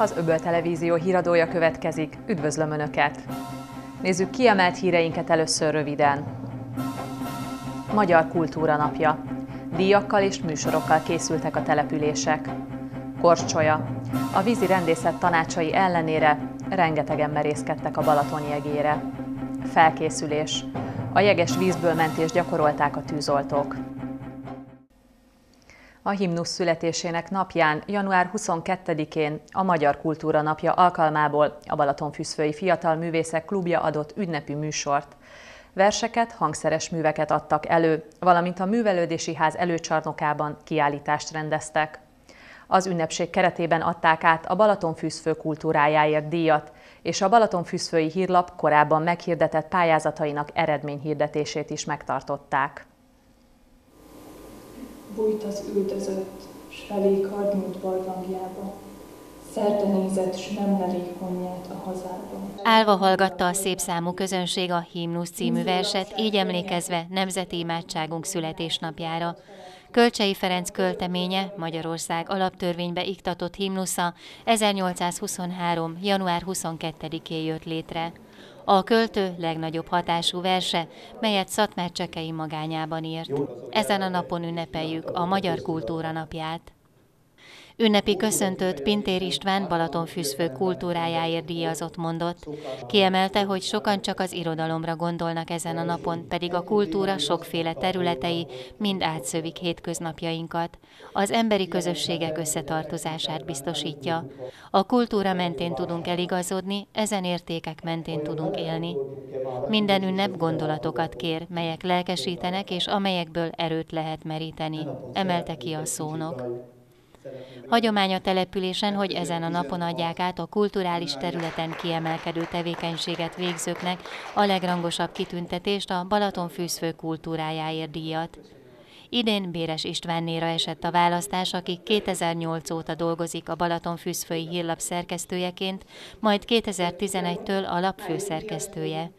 Az Öböl Televízió híradója következik. Üdvözlöm Önöket! Nézzük kiemelt híreinket először röviden. Magyar Kultúra Napja. Díjakkal és műsorokkal készültek a települések. Korcsolya. A vízi rendészet tanácsai ellenére rengetegen merészkedtek a Balaton jegére. Felkészülés. A jeges vízből mentést gyakorolták a tűzoltók. A himnusz születésének napján, január 22-én a Magyar Kultúra Napja alkalmából a Balatonfüszfői Fiatal Művészek Klubja adott ünnepi műsort. Verseket, hangszeres műveket adtak elő, valamint a Művelődési Ház előcsarnokában kiállítást rendeztek. Az ünnepség keretében adták át a Balatonfűzfő kultúrájáért díjat, és a Balatonfűzfői hírlap korábban meghirdetett pályázatainak eredményhirdetését is megtartották bújt az üldözött, s felé kardnyújt barlangjába. Szerte nézett, s nem lelik konját a hazában. Álva hallgatta a szép számú közönség a Himnusz című verset, így emlékezve nemzeti imádságunk születésnapjára. Kölcsei Ferenc költeménye, Magyarország alaptörvénybe iktatott himnusza 1823. január 22-én jött létre. A költő legnagyobb hatású verse, melyet Szatmár Csekei magányában írt. Ezen a napon ünnepeljük a Magyar Kultúra Napját. Ünnepi köszöntőt Pintér István Balatonfüszfő kultúrájáért díjazott mondott. Kiemelte, hogy sokan csak az irodalomra gondolnak ezen a napon, pedig a kultúra sokféle területei mind átszövik hétköznapjainkat. Az emberi közösségek összetartozását biztosítja. A kultúra mentén tudunk eligazodni, ezen értékek mentén tudunk élni. Minden ünnep gondolatokat kér, melyek lelkesítenek és amelyekből erőt lehet meríteni, emelte ki a szónok. Hagyomány a településen, hogy ezen a napon adják át a kulturális területen kiemelkedő tevékenységet végzőknek a legrangosabb kitüntetést a Balatonfűzfő kultúrájáért díjat. Idén Béres Istvánnéra esett a választás, aki 2008 óta dolgozik a Balatonfűzfői hírlap szerkesztőjeként, majd 2011-től a lap főszerkesztője.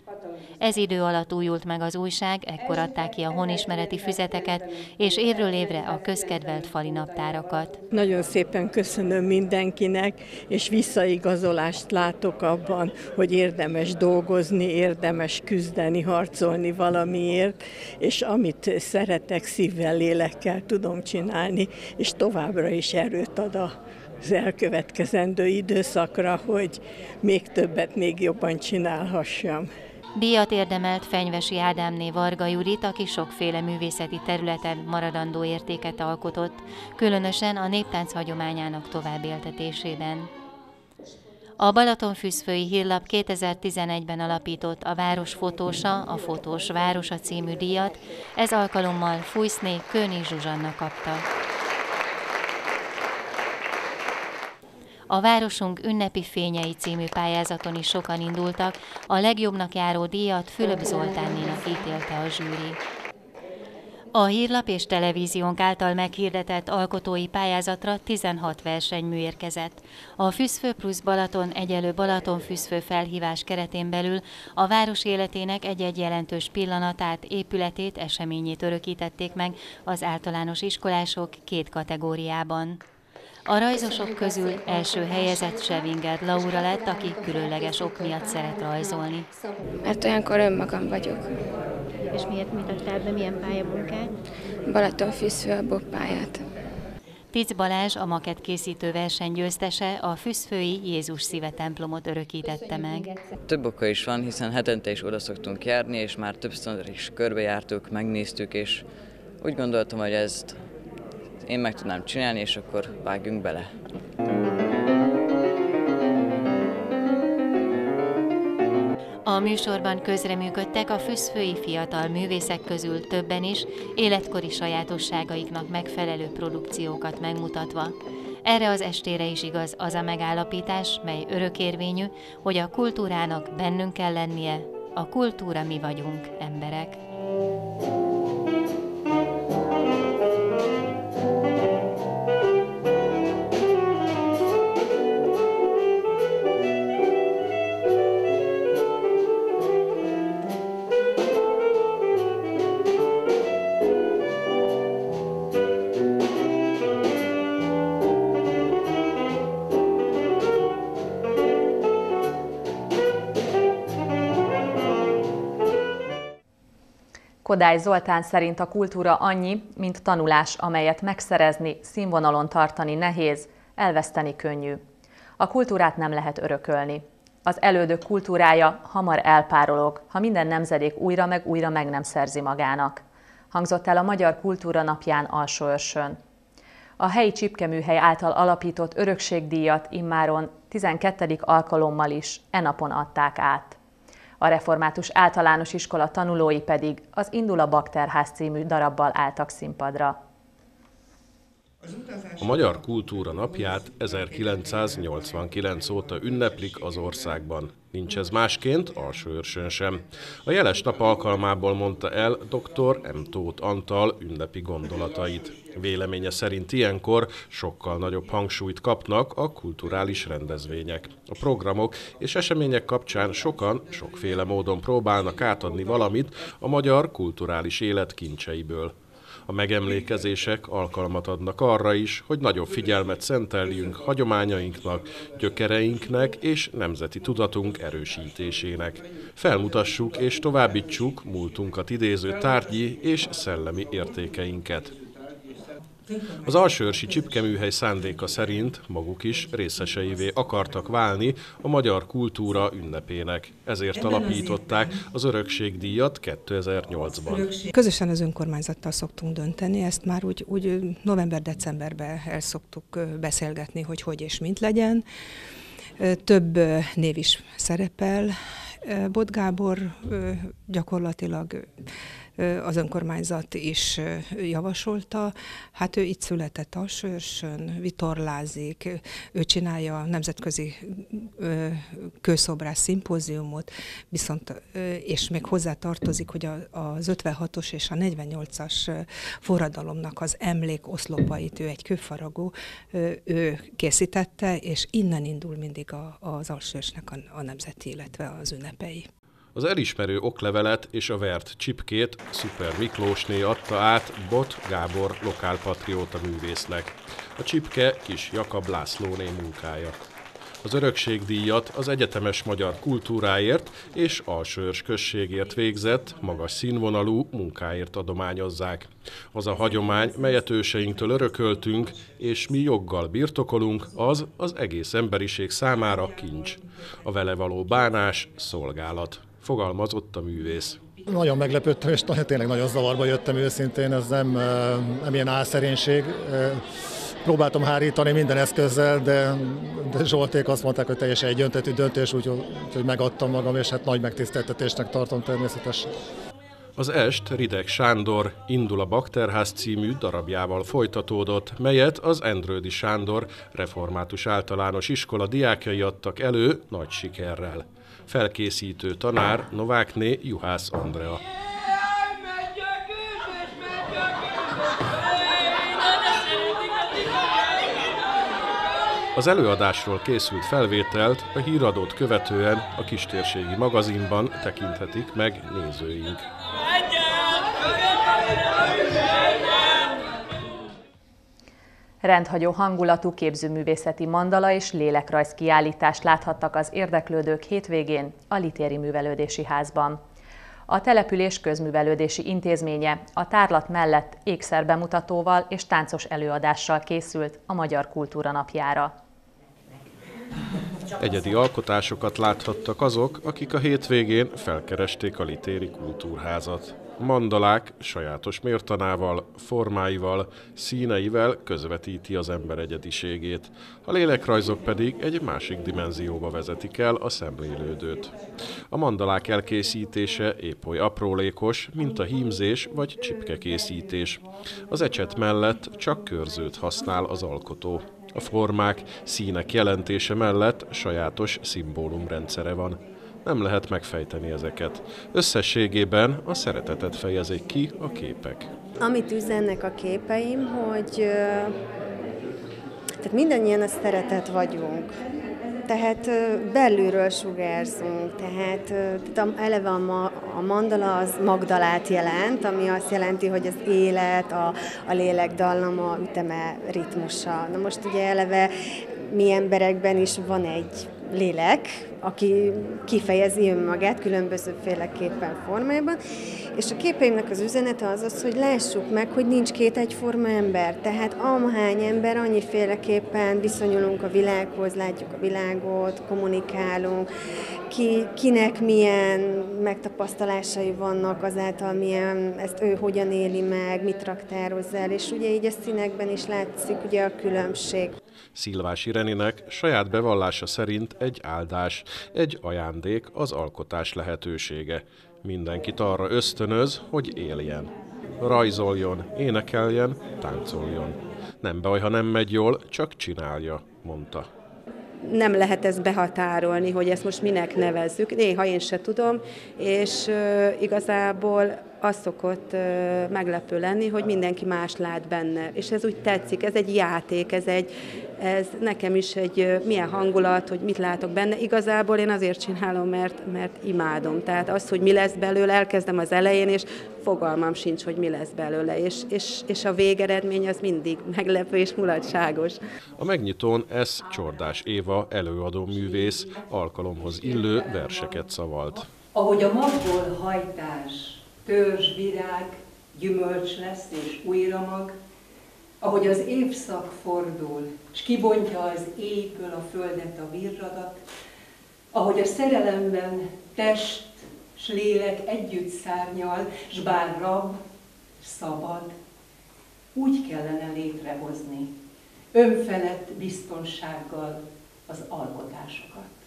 Ez idő alatt újult meg az újság, ekkor adták ki a honismereti füzeteket, és évről évre a közkedvelt fali naptárakat. Nagyon szépen köszönöm mindenkinek, és visszaigazolást látok abban, hogy érdemes dolgozni, érdemes küzdeni, harcolni valamiért, és amit szeretek, szívvel, lélekkel tudom csinálni, és továbbra is erőt ad a az elkövetkezendő időszakra, hogy még többet, még jobban csinálhassam. Díjat érdemelt Fenyvesi Ádámné Varga Judit, aki sokféle művészeti területen maradandó értéket alkotott, különösen a néptánc hagyományának továbbéltetésében. A Balatonfüszfői Hírlap 2011-ben alapított a Város Fotósa, a Fotós Városa című díjat, ez alkalommal Fújszné Köni Zsuzsanna kapta. A Városunk ünnepi fényei című pályázaton is sokan indultak, a legjobbnak járó díjat Fülöp Zoltánnénak ítélte a zsűri. A hírlap és televíziónk által meghirdetett alkotói pályázatra 16 versenymű érkezett. A Füszfő plusz Balaton egyelő Balaton Füszfő felhívás keretén belül a város életének egy-egy jelentős pillanatát, épületét, eseményét örökítették meg az általános iskolások két kategóriában. A rajzosok közül első helyezett Sevinger Laura lett, aki különleges ok miatt szeret rajzolni. Mert olyankor önmagam vagyok. És miért mutattál be, milyen pályamunkát? Balatonfüszfő a pályát. Tic Balázs, a maket készítő verseny győztese, a Füszfői Jézus szíve templomot örökítette meg. Több oka is van, hiszen hetente is oda szoktunk járni, és már többször is körbejártuk, megnéztük, és úgy gondoltam, hogy ezt én meg tudnám csinálni, és akkor vágjunk bele. A műsorban közreműködtek a füszfői fiatal művészek közül többen is, életkori sajátosságaiknak megfelelő produkciókat megmutatva. Erre az estére is igaz az a megállapítás, mely örökérvényű, hogy a kultúrának bennünk kell lennie, a kultúra mi vagyunk, emberek. Kodály Zoltán szerint a kultúra annyi, mint tanulás, amelyet megszerezni, színvonalon tartani nehéz, elveszteni könnyű. A kultúrát nem lehet örökölni. Az elődök kultúrája hamar elpárolog, ha minden nemzedék újra meg újra meg nem szerzi magának. Hangzott el a Magyar Kultúra napján Alsóörsön. A helyi csipkeműhely által alapított örökségdíjat immáron 12. alkalommal is e napon adták át. A református általános iskola tanulói pedig az Indula Bakterház című darabbal álltak színpadra. A Magyar Kultúra Napját 1989 óta ünneplik az országban. Nincs ez másként, Alsóörsön sem. A jeles nap alkalmából mondta el dr. M. Tóth Antal ünnepi gondolatait. Véleménye szerint ilyenkor sokkal nagyobb hangsúlyt kapnak a kulturális rendezvények. A programok és események kapcsán sokan sokféle módon próbálnak átadni valamit a magyar kulturális élet kincseiből. A megemlékezések alkalmat adnak arra is, hogy nagyobb figyelmet szenteljünk hagyományainknak, gyökereinknek és nemzeti tudatunk erősítésének. Felmutassuk és továbbítsuk múltunkat idéző tárgyi és szellemi értékeinket. Az alsőrsi csipkeműhely szándéka szerint maguk is részeseivé akartak válni a magyar kultúra ünnepének. Ezért alapították az örökségdíjat 2008-ban. Közösen az önkormányzattal szoktunk dönteni, ezt már úgy, úgy november-decemberben el szoktuk beszélgetni, hogy hogy és mint legyen. Több név is szerepel. Bot Gábor gyakorlatilag az önkormányzat is javasolta. Hát ő itt született Alsőrsön, vitorlázik, ő csinálja a nemzetközi kőszobrász szimpóziumot, viszont, és még hozzá tartozik, hogy az 56-os és a 48-as forradalomnak az emlék oszlopait, ő egy kőfaragó, ő készítette, és innen indul mindig az Alsőrsnek a, a nemzeti, illetve az ünnepei. Az elismerő oklevelet és a vert csipkét Szuper Miklósné adta át Bot Gábor lokálpatrióta művésznek. A csipke kis Jakab Lászlóné munkája. Az örökségdíjat az egyetemes magyar kultúráért és alsőrs községért végzett, magas színvonalú munkáért adományozzák. Az a hagyomány, melyet őseinktől örököltünk, és mi joggal birtokolunk, az az egész emberiség számára kincs. A vele való bánás szolgálat fogalmazott a művész. Nagyon meglepődtem, és tényleg nagyon zavarba jöttem őszintén, ez nem, nem ilyen álszerénység. Próbáltam hárítani minden eszközzel, de, de Zsolték azt mondták, hogy teljesen egy öntetű döntés, úgyhogy úgy, megadtam magam, és hát nagy megtiszteltetésnek tartom természetesen. Az est Rideg Sándor Indul a Bakterház című darabjával folytatódott, melyet az Endrődi Sándor Református Általános Iskola diákjai adtak elő nagy sikerrel. Felkészítő tanár Novákné Juhász Andrea. Az előadásról készült felvételt a híradót követően a kistérségi magazinban tekinthetik meg nézőink. Rendhagyó hangulatú képzőművészeti mandala és lélekrajz kiállítást láthattak az érdeklődők hétvégén a Litéri Művelődési Házban. A település közművelődési intézménye a tárlat mellett ékszerbemutatóval és táncos előadással készült a Magyar Kultúra napjára. Egyedi alkotásokat láthattak azok, akik a hétvégén felkeresték a Litéri Kultúrházat mandalák sajátos mértanával, formáival, színeivel közvetíti az ember egyediségét. A lélekrajzok pedig egy másik dimenzióba vezetik el a szemlélődőt. A mandalák elkészítése épp oly aprólékos, mint a hímzés vagy csipkekészítés. Az ecset mellett csak körzőt használ az alkotó. A formák, színek jelentése mellett sajátos szimbólumrendszere van nem lehet megfejteni ezeket. Összességében a szeretetet fejezik ki a képek. Amit üzennek a képeim, hogy tehát mindannyian a szeretet vagyunk. Tehát belülről sugárzunk, tehát, tehát eleve a, ma, a mandala az Magdalát jelent, ami azt jelenti, hogy az élet, a, a lélek dallama, üteme, ritmusa. Na most ugye eleve mi emberekben is van egy lélek, aki kifejezi önmagát különbözőféleképpen formájában, és a képeimnek az üzenete az az, hogy lássuk meg, hogy nincs két egyforma ember, tehát amáhány ember annyiféleképpen viszonyulunk a világhoz, látjuk a világot, kommunikálunk, ki, kinek milyen megtapasztalásai vannak azáltal, milyen, ezt ő hogyan éli meg, mit raktároz el, és ugye így a színekben is látszik ugye a különbség. Szilvás Ireninek saját bevallása szerint egy áldás, egy ajándék az alkotás lehetősége. Mindenkit arra ösztönöz, hogy éljen. Rajzoljon, énekeljen, táncoljon. Nem baj, ha nem megy jól, csak csinálja, mondta nem lehet ezt behatárolni, hogy ezt most minek nevezzük. Néha én se tudom, és igazából az szokott meglepő lenni, hogy mindenki más lát benne. És ez úgy tetszik, ez egy játék, ez, egy, ez nekem is egy milyen hangulat, hogy mit látok benne. Igazából én azért csinálom, mert, mert imádom. Tehát az, hogy mi lesz belőle, elkezdem az elején, és fogalmam sincs, hogy mi lesz belőle. És, és, és a végeredmény az mindig meglepő és mulatságos. A megnyitón ez Csordás Éva előadó művész alkalomhoz illő verseket szavalt. Ahogy a magból hajtás törzs, virág, gyümölcs lesz és újra mag, ahogy az évszak fordul, és kibontja az éjből a földet a virradat, ahogy a szerelemben test s lélek együtt szárnyal, s bár rab, szabad, úgy kellene létrehozni, önfelett biztonsággal az alkotásokat.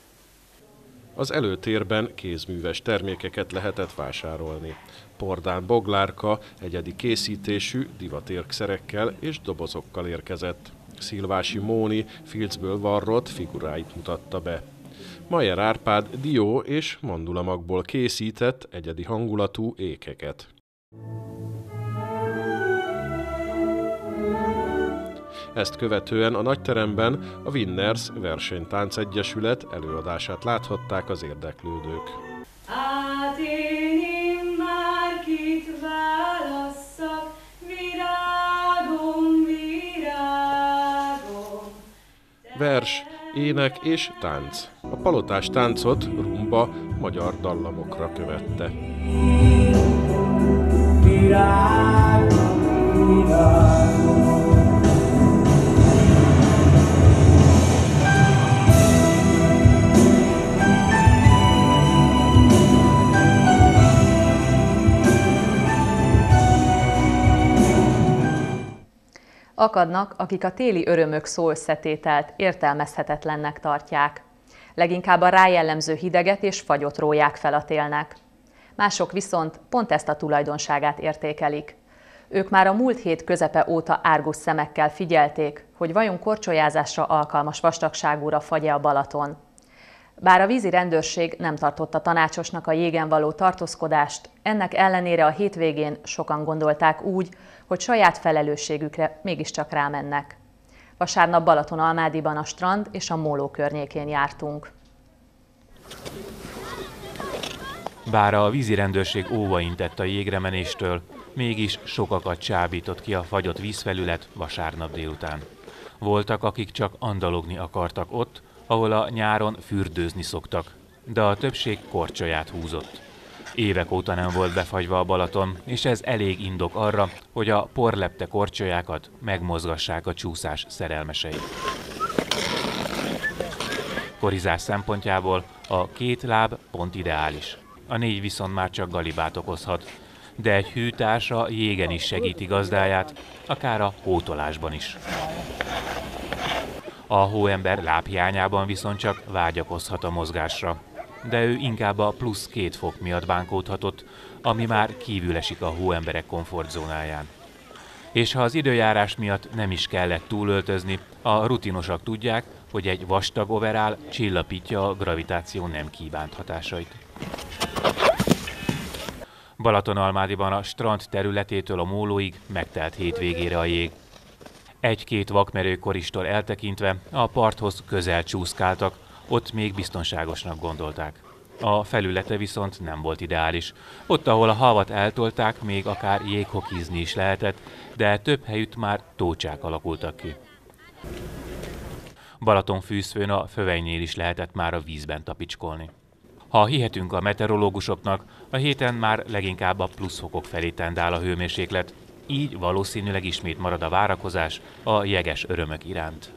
Az előtérben kézműves termékeket lehetett vásárolni. Pordán Boglárka egyedi készítésű divatérkszerekkel és dobozokkal érkezett. Szilvási Móni filcből varrott figuráit mutatta be. Majer Árpád dió és mandulamagból készített egyedi hangulatú ékeket. Ezt követően a nagyteremben a Winners Versenytánc Egyesület előadását láthatták az érdeklődők. Hát én már kit válasszak, virágom, virágom. Vers, ének és tánc. A palotás táncot rumba magyar dallamokra követte. Virágom, virágom. Akadnak, akik a téli örömök szó összetételt értelmezhetetlennek tartják. Leginkább a rájellemző hideget és fagyot róják fel a télnek. Mások viszont pont ezt a tulajdonságát értékelik. Ők már a múlt hét közepe óta árgus szemekkel figyelték, hogy vajon korcsolyázásra alkalmas vastagságúra fagye a Balaton. Bár a vízi rendőrség nem tartotta tanácsosnak a jégen való tartózkodást, ennek ellenére a hétvégén sokan gondolták úgy, hogy saját felelősségükre mégiscsak rámennek. Vasárnap Balaton-Almádiban a strand és a móló környékén jártunk. Bár a vízirendőrség óva intett a jégremenéstől, mégis sokakat csábított ki a fagyott vízfelület vasárnap délután. Voltak, akik csak andalogni akartak ott, ahol a nyáron fürdőzni szoktak, de a többség korcsolyát húzott. Évek óta nem volt befagyva a Balaton, és ez elég indok arra, hogy a porlepte korcsolyákat megmozgassák a csúszás szerelmesei. Korizás szempontjából a két láb pont ideális. A négy viszont már csak galibát okozhat, de egy hűtársa jégen is segíti gazdáját, akár a hótolásban is. A hóember lábhiányában viszont csak vágyakozhat a mozgásra, de ő inkább a plusz két fok miatt bánkódhatott, ami már kívül esik a hóemberek komfortzónáján. És ha az időjárás miatt nem is kellett túlöltözni, a rutinosak tudják, hogy egy vastag overál csillapítja a gravitáció nem kívánt hatásait. Balatonalmádiban a strand területétől a mólóig megtelt hétvégére a jég. Egy-két vakmerő koristól eltekintve a parthoz közel csúszkáltak, ott még biztonságosnak gondolták. A felülete viszont nem volt ideális. Ott, ahol a havat eltolták, még akár jéghokizni is lehetett, de több helyütt már tócsák alakultak ki. Balatonfűszfőn a föveinél is lehetett már a vízben tapicskolni. Ha hihetünk a meteorológusoknak, a héten már leginkább a pluszfokok felé tendál a hőmérséklet, így valószínűleg ismét marad a várakozás a jeges örömök iránt.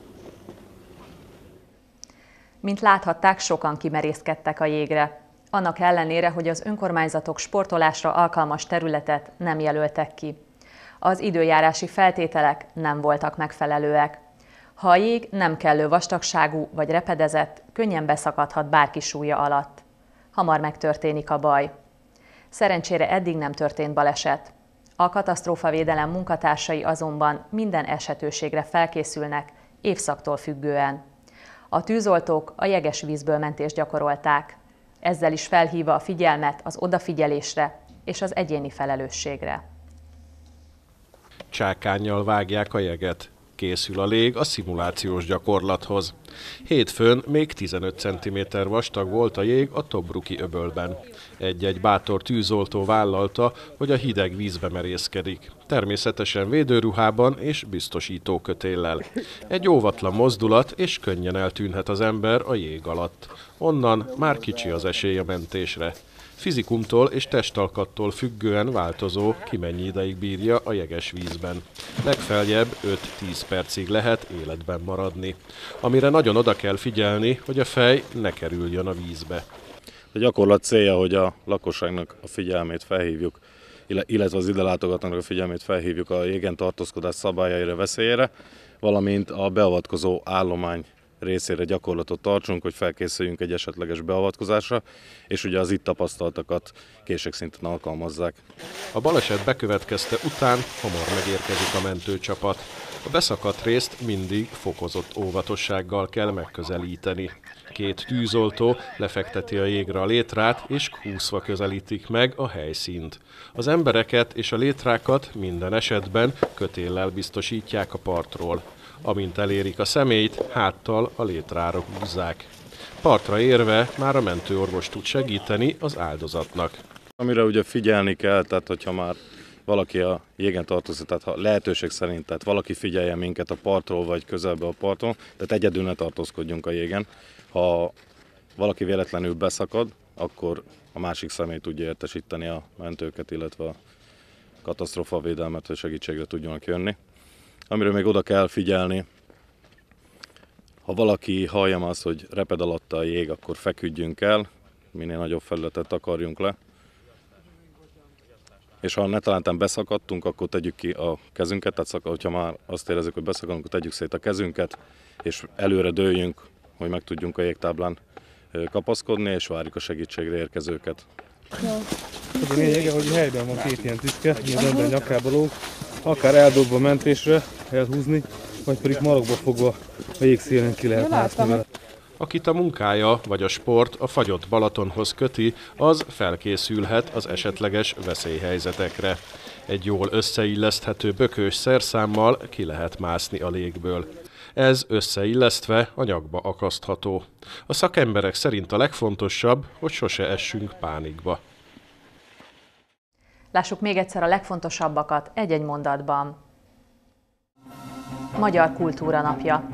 Mint láthatták, sokan kimerészkedtek a jégre. Annak ellenére, hogy az önkormányzatok sportolásra alkalmas területet nem jelöltek ki. Az időjárási feltételek nem voltak megfelelőek. Ha a jég nem kellő vastagságú vagy repedezett, könnyen beszakadhat bárki súlya alatt. Hamar megtörténik a baj. Szerencsére eddig nem történt baleset. A katasztrófavédelem munkatársai azonban minden esetőségre felkészülnek, évszaktól függően. A tűzoltók a jeges vízből mentést gyakorolták, ezzel is felhívva a figyelmet az odafigyelésre és az egyéni felelősségre. Csákányjal vágják a jeget készül a lég a szimulációs gyakorlathoz. Hétfőn még 15 cm vastag volt a jég a Tobruki öbölben. Egy-egy bátor tűzoltó vállalta, hogy a hideg vízbe merészkedik. Természetesen védőruhában és biztosító kötéllel. Egy óvatlan mozdulat, és könnyen eltűnhet az ember a jég alatt. Onnan már kicsi az esély a mentésre. Fizikumtól és testalkattól függően változó, ki mennyi ideig bírja a jeges vízben. Legfeljebb 5-10 percig lehet életben maradni, amire nagyon oda kell figyelni, hogy a fej ne kerüljön a vízbe. A gyakorlat célja, hogy a lakosságnak a figyelmét felhívjuk, illetve az ide látogatóknak a figyelmét felhívjuk a jégen tartózkodás szabályaira, veszélyére, valamint a beavatkozó állomány részére gyakorlatot tartsunk, hogy felkészüljünk egy esetleges beavatkozásra, és ugye az itt tapasztaltakat készségszinten alkalmazzák. A baleset bekövetkezte után hamar megérkezik a mentőcsapat. A beszakadt részt mindig fokozott óvatossággal kell megközelíteni. Két tűzoltó lefekteti a jégre a létrát, és húszva közelítik meg a helyszínt. Az embereket és a létrákat minden esetben kötéllel biztosítják a partról. Amint elérik a személyt, háttal a létrára húzzák. Partra érve már a mentőorvos tud segíteni az áldozatnak. Amire ugye figyelni kell, tehát hogyha már valaki a jégen tartozik, tehát ha lehetőség szerint, tehát valaki figyelje minket a partról vagy közelbe a parton, tehát egyedül ne tartózkodjunk a jégen. Ha valaki véletlenül beszakad, akkor a másik személy tudja értesíteni a mentőket, illetve a katasztrofavédelmet, hogy segítségre tudjanak jönni. Amire még oda kell figyelni, ha valaki halljam azt, hogy reped alatta a jég, akkor feküdjünk el, minél nagyobb felületet takarjunk le. És ha netán beszakadtunk, akkor tegyük ki a kezünket, tehát szakad, hogyha már azt érezzük, hogy beszakadunk, akkor tegyük szét a kezünket, és előre dőljünk, hogy meg tudjunk a jégtáblán kapaszkodni, és várjuk a segítségre érkezőket. Ja. Az a lényege, hogy helyben van két ilyen tüske, az ember nyakába lóg, akár eldobva mentésre elhúzni, vagy pedig marokba fogva a jégszélen ki lehet mászni vele. Akit a munkája vagy a sport a fagyott Balatonhoz köti, az felkészülhet az esetleges veszélyhelyzetekre. Egy jól összeilleszthető bökős szerszámmal ki lehet mászni a légből. Ez összeillesztve anyagba akasztható. A szakemberek szerint a legfontosabb, hogy sose essünk pánikba. Lássuk még egyszer a legfontosabbakat egy-egy mondatban. Magyar Kultúra Napja.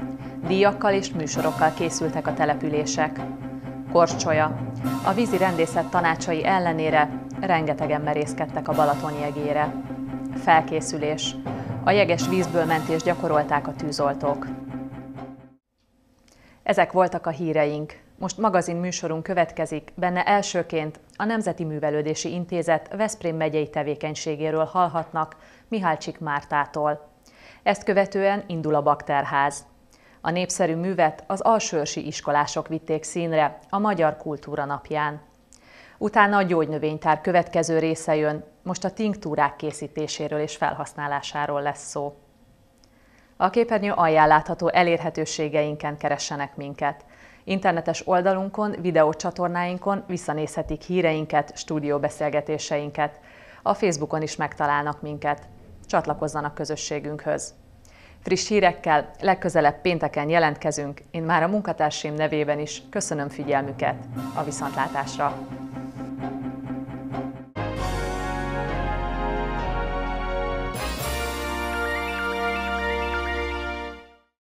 Díjakkal és műsorokkal készültek a települések. Korcsolya. A vízi rendészet tanácsai ellenére rengetegen merészkedtek a Balaton jegére. Felkészülés. A jeges vízből mentés gyakorolták a tűzoltók. Ezek voltak a híreink. Most magazin műsorunk következik, benne elsőként a Nemzeti Művelődési Intézet Veszprém megyei tevékenységéről hallhatnak Csik Mártától. Ezt követően indul a bakterház. A népszerű művet az alsőrsi iskolások vitték színre a Magyar Kultúra napján. Utána a gyógynövénytár következő része jön, most a tinktúrák készítéséről és felhasználásáról lesz szó. A képernyő alján látható elérhetőségeinken keressenek minket. Internetes oldalunkon, videócsatornáinkon visszanézhetik híreinket, stúdióbeszélgetéseinket. A Facebookon is megtalálnak minket. Csatlakozzanak közösségünkhöz. Friss hírekkel legközelebb pénteken jelentkezünk. Én már a munkatársaim nevében is köszönöm figyelmüket. A viszontlátásra!